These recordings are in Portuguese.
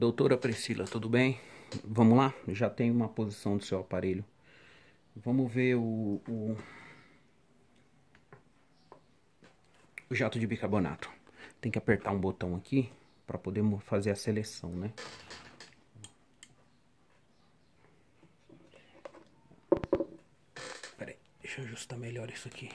Doutora Priscila, tudo bem? Vamos lá? Já tem uma posição do seu aparelho. Vamos ver o, o, o jato de bicarbonato. Tem que apertar um botão aqui para poder fazer a seleção, né? Pera aí, deixa eu ajustar melhor isso aqui.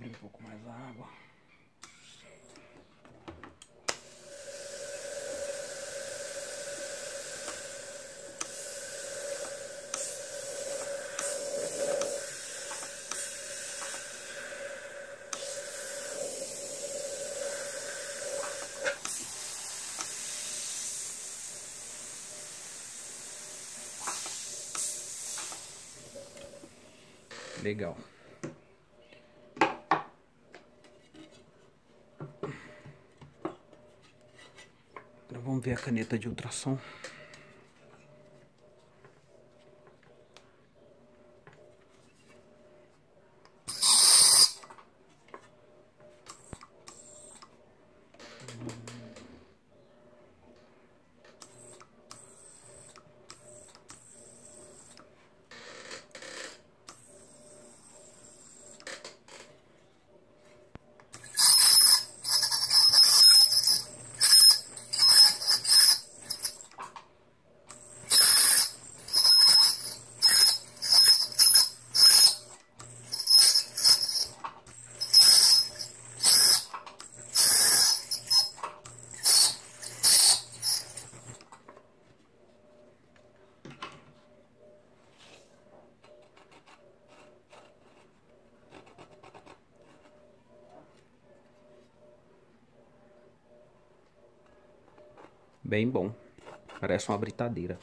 Abrir um pouco mais a água. Legal. Agora vamos ver a caneta de ultrassom. Bem bom. Parece uma britadeira.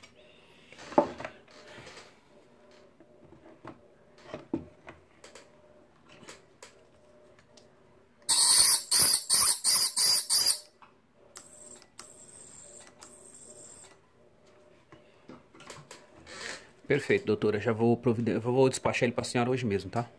Perfeito, doutora. Já vou, vou despachar ele para a senhora hoje mesmo, tá?